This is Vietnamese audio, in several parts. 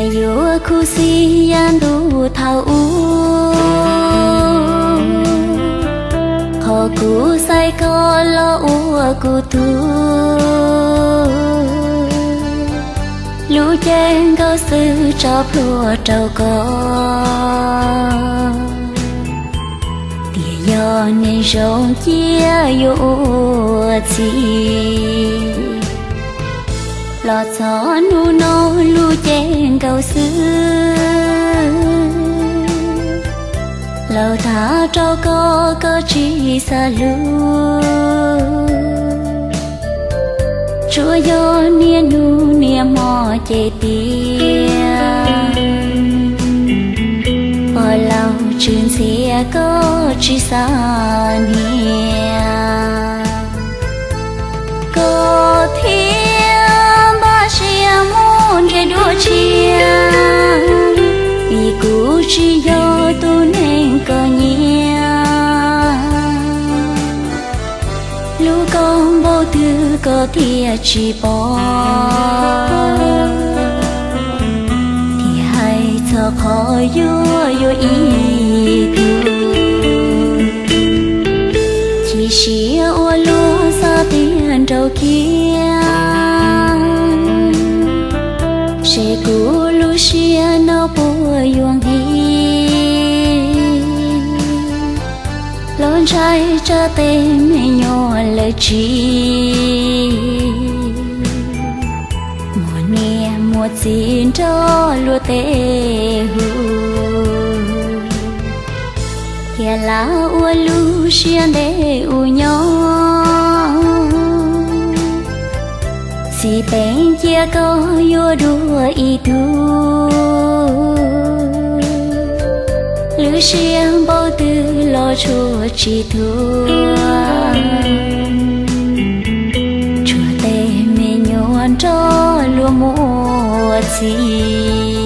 nhà yêu khu si an du thao u họ cú lo u cú tu lu chen go sư cho plua trâu có tia yo nên rong chia yo chi lọt cho nu nô lu chen cầu xưa, lâu thả cho có có chi xa lu. Chúa yo nia nu nia mò chê tiền ở lòng chừng xia có chi xa nia. Chỉ do tôi tu nên có nhia lũ con bao thứ có thia chỉ bỏ. Thì hay cho khó yo yo ý tu chỉ xia ô lúa xa tiền đầu kia. Con trai cha tê mẹ nhỏ lời chi. Mùa nè mùa xin cho lúa tê hù. Kia lá ua lu xiên đê u nhỏ si bén chia có yo đua y thua lu xiên bao tư lo chua chỉ thua chua tê mê nhon cho lúa mùa chi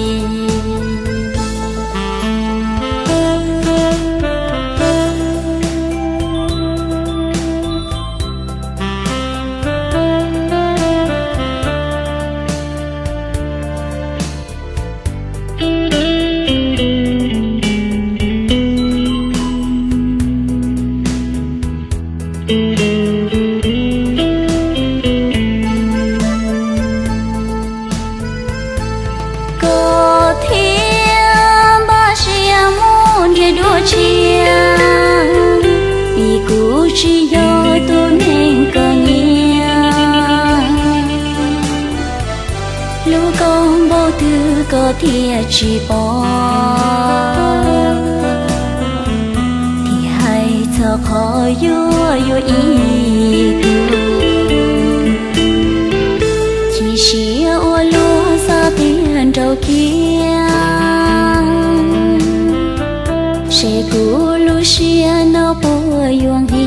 có con bao thứ có thia chỉ bỏ, thì hãy cho khó yo yo ý. Sẽ cú lu xia nó bùa yuang hi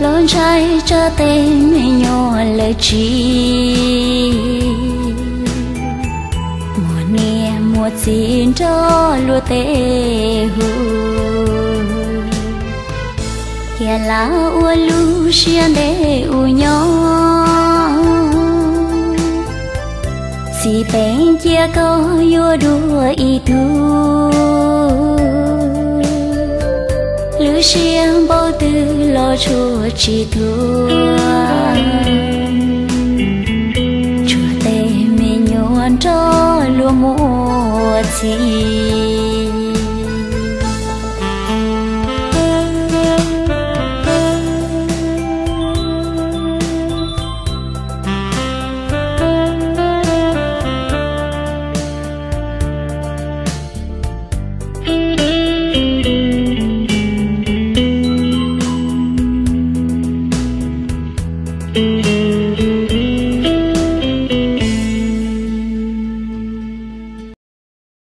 lon trai cho tê mẹ nhỏ lời chi mùa nè mùa xin cho lúa tê hù. Kia lá ua lu xiên để u nhau si bén chia có yo đua y thu lữ xiên bao tư lo chua chỉ thua. Chua tê mê nhon cho lúa mùa chi.